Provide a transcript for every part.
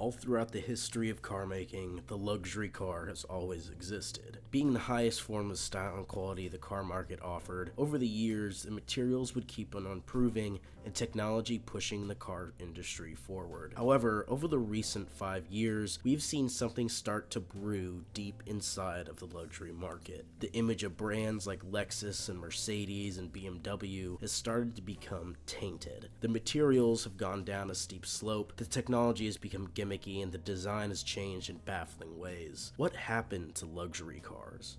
All throughout the history of car making, the luxury car has always existed. Being the highest form of style and quality the car market offered, over the years, the materials would keep on improving and technology pushing the car industry forward. However, over the recent five years, we've seen something start to brew deep inside of the luxury market. The image of brands like Lexus and Mercedes and BMW has started to become tainted. The materials have gone down a steep slope, the technology has become gimmicky, and the design has changed in baffling ways. What happened to luxury cars?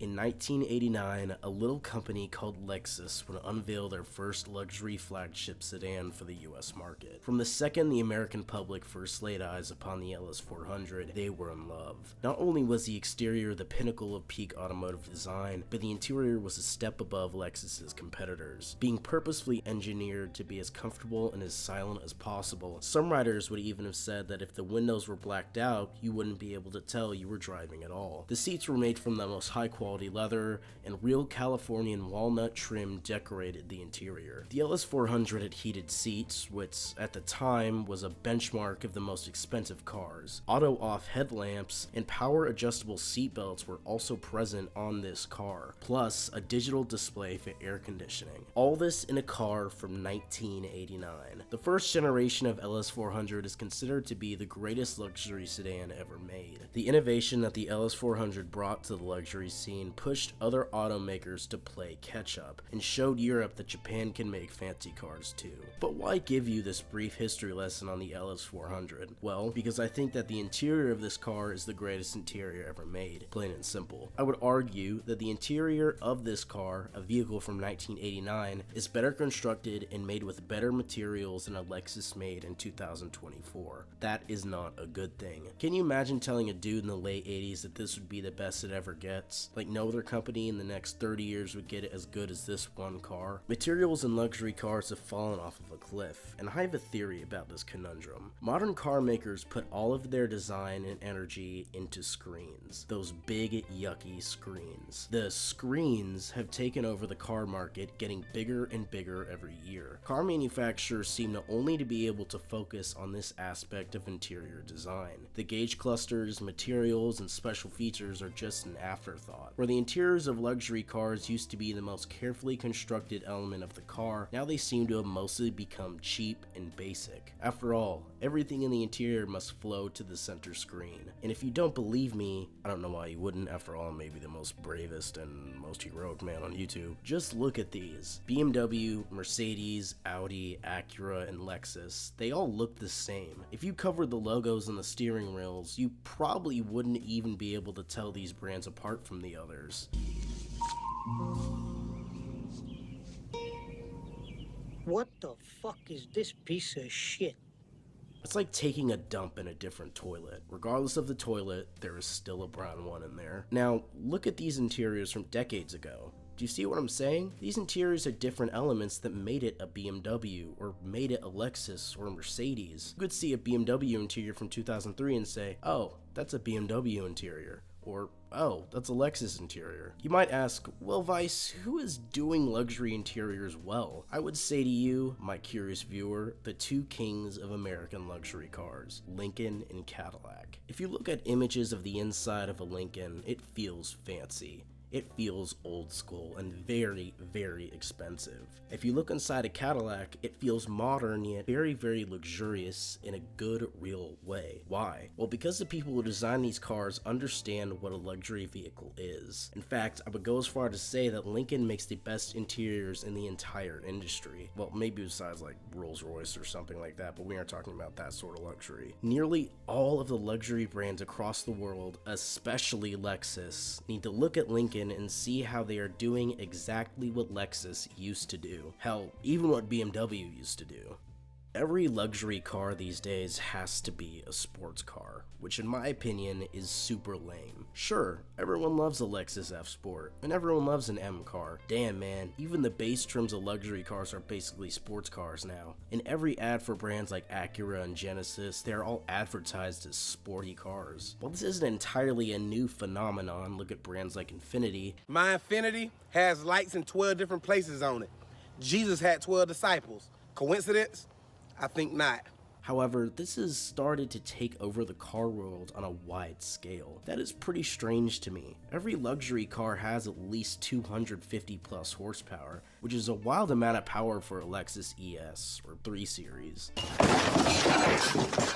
In 1989, a little company called Lexus would unveil their first luxury flagship sedan for the US market. From the second the American public first laid eyes upon the LS400, they were in love. Not only was the exterior the pinnacle of peak automotive design, but the interior was a step above Lexus's competitors, being purposefully engineered to be as comfortable and as silent as possible. Some writers would even have said that if the windows were blacked out, you wouldn't be able to tell you were driving at all. The seats were made from the most high quality quality leather, and real Californian walnut trim decorated the interior. The LS400 had heated seats, which at the time was a benchmark of the most expensive cars. Auto-off headlamps and power adjustable seatbelts were also present on this car, plus a digital display for air conditioning. All this in a car from 1989. The first generation of LS400 is considered to be the greatest luxury sedan ever made. The innovation that the LS400 brought to the luxury scene scene pushed other automakers to play catch up and showed Europe that Japan can make fancy cars too. But why give you this brief history lesson on the LS400? Well, because I think that the interior of this car is the greatest interior ever made, plain and simple. I would argue that the interior of this car, a vehicle from 1989, is better constructed and made with better materials than a Lexus made in 2024. That is not a good thing. Can you imagine telling a dude in the late 80s that this would be the best it ever gets? Like no other company in the next 30 years would get it as good as this one car. Materials in luxury cars have fallen off of a cliff, and I have a theory about this conundrum. Modern car makers put all of their design and energy into screens. Those big, yucky screens. The screens have taken over the car market, getting bigger and bigger every year. Car manufacturers seem to only to be able to focus on this aspect of interior design. The gauge clusters, materials, and special features are just an afterthought where the interiors of luxury cars used to be the most carefully constructed element of the car, now they seem to have mostly become cheap and basic. After all, everything in the interior must flow to the center screen. And if you don't believe me, I don't know why you wouldn't, after all, I'm maybe the most bravest and most heroic man on YouTube. Just look at these. BMW, Mercedes, Audi, Acura, and Lexus, they all look the same. If you covered the logos and the steering rails, you probably wouldn't even be able to tell these brands apart from the others. What the fuck is this piece of shit? It's like taking a dump in a different toilet. Regardless of the toilet, there is still a brown one in there. Now, look at these interiors from decades ago. Do you see what I'm saying? These interiors are different elements that made it a BMW, or made it a Lexus, or a Mercedes. You could see a BMW interior from 2003 and say, oh, that's a BMW interior. Or, oh, that's a Lexus interior. You might ask, well Vice, who is doing luxury interiors well? I would say to you, my curious viewer, the two kings of American luxury cars, Lincoln and Cadillac. If you look at images of the inside of a Lincoln, it feels fancy it feels old school and very, very expensive. If you look inside a Cadillac, it feels modern yet very, very luxurious in a good, real way. Why? Well, because the people who design these cars understand what a luxury vehicle is. In fact, I would go as far to say that Lincoln makes the best interiors in the entire industry. Well, maybe besides like Rolls Royce or something like that, but we aren't talking about that sort of luxury. Nearly all of the luxury brands across the world, especially Lexus, need to look at Lincoln and see how they are doing exactly what Lexus used to do. Hell, even what BMW used to do. Every luxury car these days has to be a sports car, which in my opinion is super lame. Sure, everyone loves a Lexus F Sport, and everyone loves an M car. Damn man, even the base trims of luxury cars are basically sports cars now. In every ad for brands like Acura and Genesis, they are all advertised as sporty cars. While this isn't entirely a new phenomenon, look at brands like Infiniti. My Infiniti has lights in 12 different places on it. Jesus had 12 disciples. Coincidence? I think not. However, this has started to take over the car world on a wide scale. That is pretty strange to me. Every luxury car has at least 250 plus horsepower, which is a wild amount of power for a Lexus ES or 3 Series,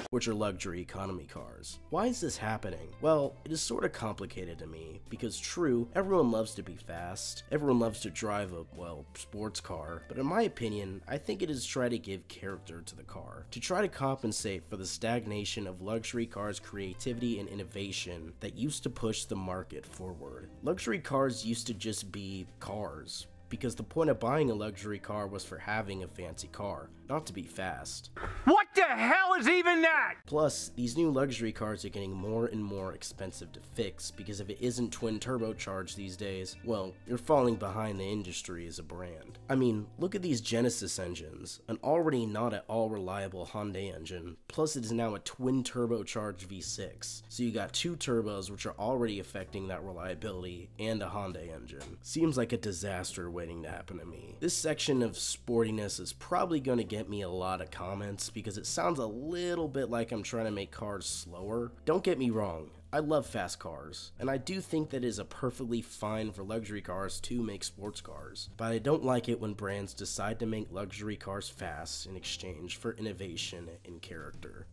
which are luxury economy cars. Why is this happening? Well, it is sort of complicated to me, because true, everyone loves to be fast, everyone loves to drive a, well, sports car, but in my opinion, I think it is try to give character to the car, to try to compensate for the stagnation of luxury cars' creativity and innovation that used to push the market forward. Luxury cars used to just be cars, because the point of buying a luxury car was for having a fancy car, not to be fast. What the hell is even that? Plus, these new luxury cars are getting more and more expensive to fix because if it isn't twin turbocharged these days, well, you're falling behind the industry as a brand. I mean, look at these Genesis engines, an already not at all reliable Hyundai engine, plus it is now a twin turbocharged V6. So you got two turbos which are already affecting that reliability and a Hyundai engine. Seems like a disaster waiting to happen to me. This section of sportiness is probably going to get me a lot of comments because it sounds a little bit like I'm trying to make cars slower. Don't get me wrong, I love fast cars, and I do think that is a perfectly fine for luxury cars to make sports cars, but I don't like it when brands decide to make luxury cars fast in exchange for innovation and character.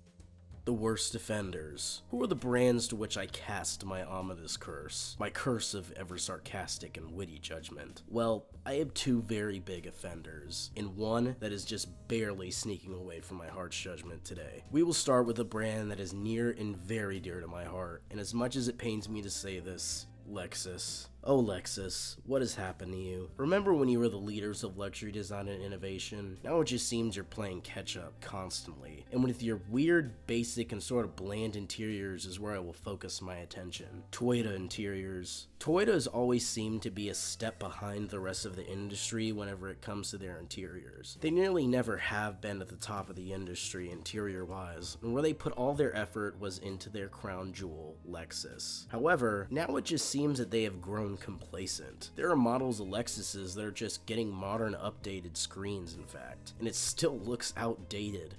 The worst offenders. Who are the brands to which I cast my ominous curse? My curse of ever sarcastic and witty judgment. Well, I have two very big offenders, and one that is just barely sneaking away from my heart's judgment today. We will start with a brand that is near and very dear to my heart, and as much as it pains me to say this, Lexus. Oh Lexus, what has happened to you? Remember when you were the leaders of luxury design and innovation? Now it just seems you're playing catch up constantly. And with your weird, basic, and sort of bland interiors is where I will focus my attention. Toyota interiors. Toyota has always seemed to be a step behind the rest of the industry whenever it comes to their interiors. They nearly never have been at the top of the industry interior wise, and where they put all their effort was into their crown jewel, Lexus. However, now it just seems that they have grown complacent. There are models of Lexuses that are just getting modern updated screens in fact, and it still looks outdated.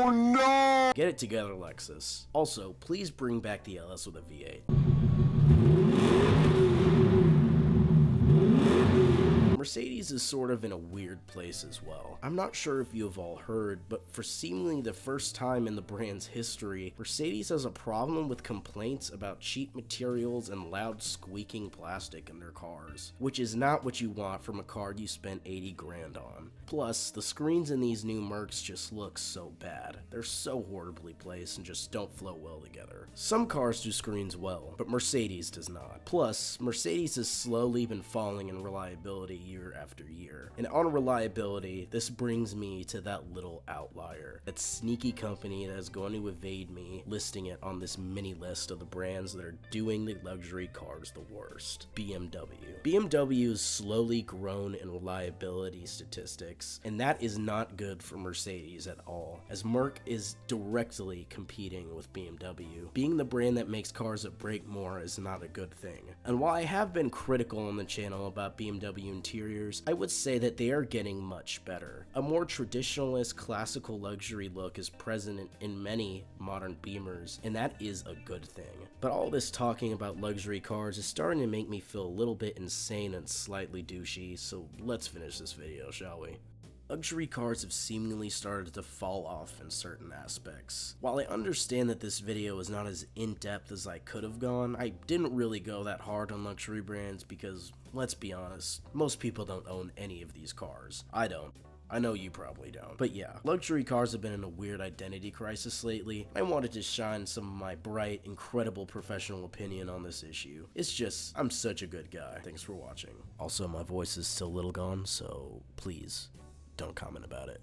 Oh no! Get it together, Lexus. Also, please bring back the LS with a V8. Mercedes is sort of in a weird place as well. I'm not sure if you have all heard, but for seemingly the first time in the brand's history, Mercedes has a problem with complaints about cheap materials and loud squeaking plastic in their cars, which is not what you want from a car you spent 80 grand on. Plus, the screens in these new Mercs just look so bad. They're so horribly placed and just don't flow well together. Some cars do screens well, but Mercedes does not. Plus, Mercedes has slowly been falling in reliability year after year. And on reliability, this brings me to that little outlier, that sneaky company that is going to evade me listing it on this mini list of the brands that are doing the luxury cars the worst. BMW. BMW has slowly grown in reliability statistics, and that is not good for Mercedes at all, as Merc is directly competing with BMW. Being the brand that makes cars that break more is not a good thing. And while I have been critical on the channel about BMW interiors, I would say that they are getting much better. A more traditionalist classical luxury look is present in many modern Beamers, and that is a good thing. But all this talking about luxury cars is starting to make me feel a little bit insane and slightly douchey, so let's finish this video, shall we? Luxury cars have seemingly started to fall off in certain aspects. While I understand that this video is not as in-depth as I could have gone, I didn't really go that hard on luxury brands because, let's be honest, most people don't own any of these cars. I don't. I know you probably don't. But yeah, luxury cars have been in a weird identity crisis lately. I wanted to shine some of my bright, incredible professional opinion on this issue. It's just, I'm such a good guy. Thanks for watching. Also, my voice is still a little gone, so please don't comment about it.